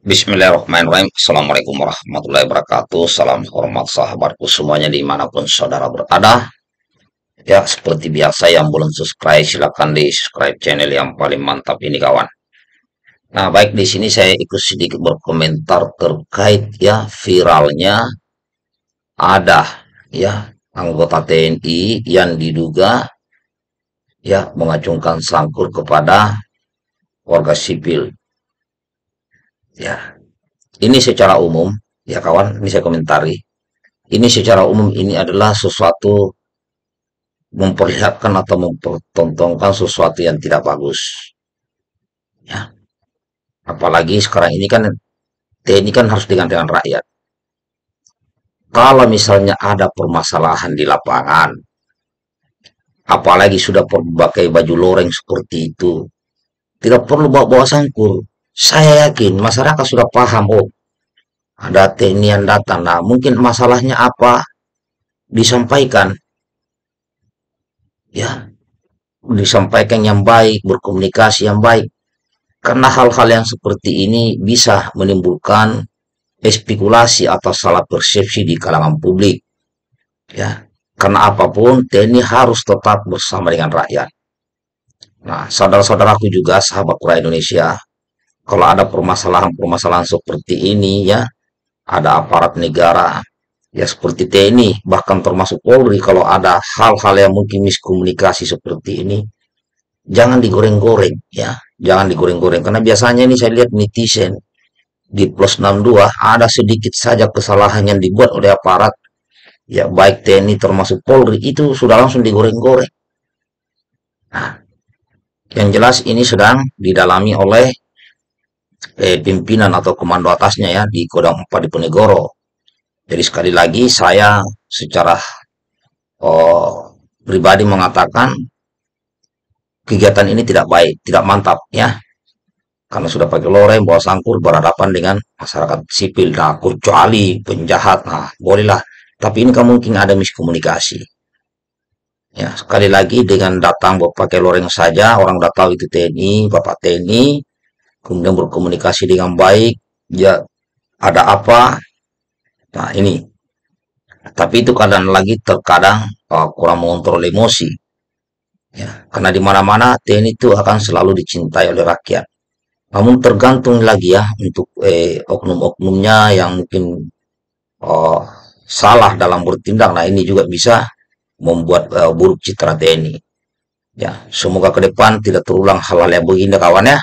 Bismillahirrahmanirrahim. Assalamualaikum warahmatullahi wabarakatuh. Salam hormat sahabatku semuanya di mana pun saudara berada. Ya, seperti biasa yang belum subscribe silahkan di subscribe channel yang paling mantap ini kawan. Nah, baik di sini saya ikut sedikit berkomentar terkait ya viralnya ada ya anggota TNI yang diduga ya mengacungkan sangkur kepada warga sipil Ya, ini secara umum, ya kawan, ini saya komentari. Ini secara umum ini adalah sesuatu memperlihatkan atau mempertontonkan sesuatu yang tidak bagus. Ya, apalagi sekarang ini kan TNI kan harus dengan dengan rakyat. Kalau misalnya ada permasalahan di lapangan, apalagi sudah pakai baju loreng seperti itu, tidak perlu bawa-bawa sangkur saya yakin masyarakat sudah paham, oh ada TNI yang datang. Nah, mungkin masalahnya apa disampaikan, ya, disampaikan yang baik, berkomunikasi yang baik. Karena hal-hal yang seperti ini bisa menimbulkan spekulasi atau salah persepsi di kalangan publik. Ya, karena apa pun TNI harus tetap bersama dengan rakyat. Nah, saudara-saudaraku juga sahabat rakyat Indonesia, kalau ada permasalahan-permasalahan seperti ini ya, ada aparat negara ya seperti TNI, bahkan termasuk Polri kalau ada hal-hal yang mungkin miskomunikasi seperti ini, jangan digoreng-goreng ya, jangan digoreng-goreng karena biasanya ini saya lihat netizen di plus 62 ada sedikit saja kesalahan yang dibuat oleh aparat ya baik TNI termasuk Polri itu sudah langsung digoreng-goreng. Nah, yang jelas ini sedang didalami oleh eh, pimpinan atau komando atasnya ya di Kodam 4 di Ponegoro. Jadi sekali lagi saya secara oh, pribadi mengatakan kegiatan ini tidak baik, tidak mantap ya. Karena sudah pakai loreng, bawa sangkur, berhadapan dengan masyarakat sipil. Nah, kecuali penjahat, nah bolehlah. Tapi ini kan mungkin ada miskomunikasi. Ya, sekali lagi dengan datang bawa pakai loreng saja, orang udah tahu itu TNI, Bapak TNI, kemudian berkomunikasi dengan baik, ya ada apa, nah ini. Tapi itu kadang lagi terkadang uh, kurang mengontrol emosi. Ya, karena di mana-mana TNI itu akan selalu dicintai oleh rakyat. Namun tergantung lagi ya untuk eh, oknum-oknumnya yang mungkin uh, salah dalam bertindak. Nah ini juga bisa membuat uh, buruk citra TNI. Ya, semoga ke depan tidak terulang hal-hal yang begini kawan ya.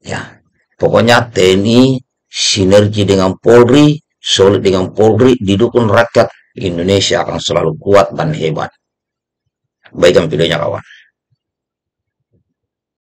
Ya, pokoknya TNI sinergi dengan Polri, solid dengan Polri, didukung rakyat Indonesia akan selalu kuat dan hebat. Baikkan videonya kawan.